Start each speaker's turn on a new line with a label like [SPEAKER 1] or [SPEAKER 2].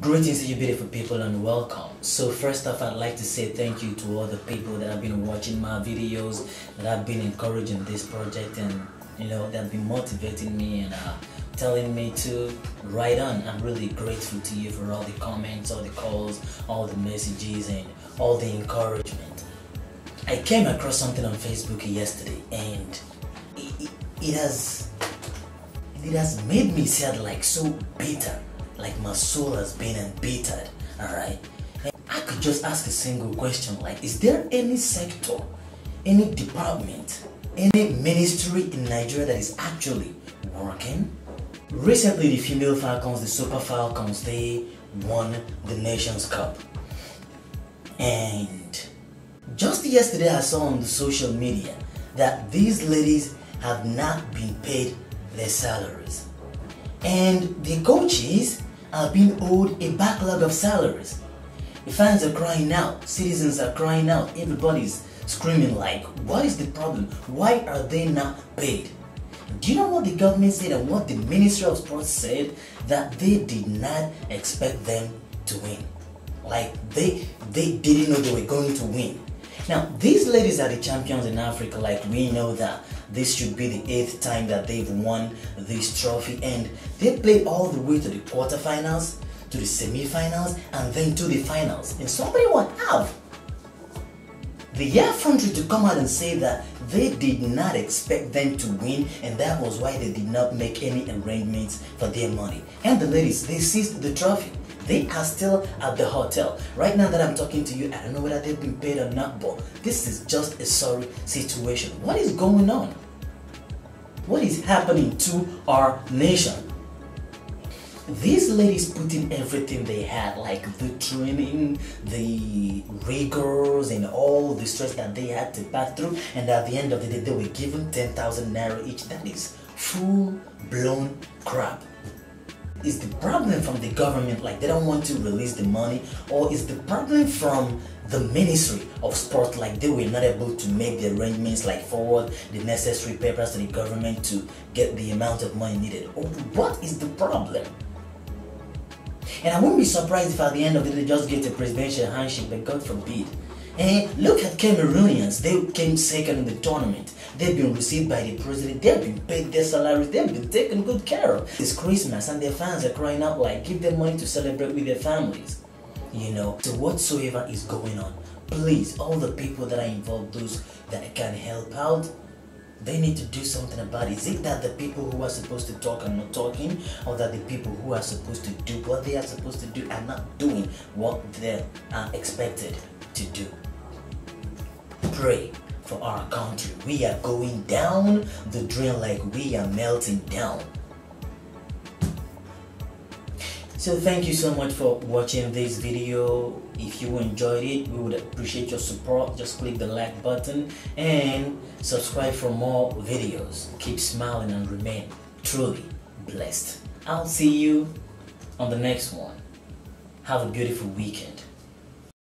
[SPEAKER 1] Greetings to you beautiful people and welcome. So first off I'd like to say thank you to all the people that have been watching my videos, that have been encouraging this project and you know that have been motivating me and uh, telling me to write on. I'm really grateful to you for all the comments, all the calls, all the messages and all the encouragement. I came across something on Facebook yesterday and it, it, it has it has made me sad like so bitter like my soul has been embittered all right i could just ask a single question like is there any sector any department any ministry in nigeria that is actually working? Recently the female falcons the super falcons they won the nations cup. And just yesterday i saw on the social media that these ladies have not been paid their salaries. And the coaches are being owed a backlog of salaries. The fans are crying out, citizens are crying out, everybody's screaming like, what is the problem? Why are they not paid? Do you know what the government said and what the Ministry of Sports said? That they did not expect them to win. Like they they didn't know they were going to win. Now these ladies are the champions in Africa, like we know that this should be the eighth time that they've won this trophy, and they played all the way to the quarterfinals, to the semi-finals, and then to the finals. And somebody will have the affrontery to come out and say that they did not expect them to win and that was why they did not make any arrangements for their money. And the ladies, they seized the trophy. They are still at the hotel. Right now that I'm talking to you, I don't know whether they've been paid or not, but this is just a sorry situation. What is going on? What is happening to our nation? These ladies put in everything they had, like the training, the rigors, and all the stress that they had to pass through. And at the end of the day, they were given 10,000 naira each. That is full blown crap is the problem from the government like they don't want to release the money or is the problem from the ministry of sport like they were not able to make the arrangements like forward the necessary papers to the government to get the amount of money needed? Or what is the problem? And i won't be surprised if at the end of the day they just get a presidential handshake but god forbid and look at Cameroonians, they came second in the tournament. They've been received by the president, they've been paid their salaries, they've been taken good care of. It's Christmas and their fans are crying out like, give them money to celebrate with their families. You know, so whatsoever is going on, please, all the people that are involved, those that can help out, they need to do something about it. Is it that the people who are supposed to talk are not talking, or that the people who are supposed to do what they are supposed to do are not doing what they are expected to do? Pray for our country. We are going down the drain like we are melting down. So thank you so much for watching this video. If you enjoyed it, we would appreciate your support. Just click the like button and subscribe for more videos. Keep smiling and remain truly blessed. I'll see you on the next one. Have a beautiful weekend.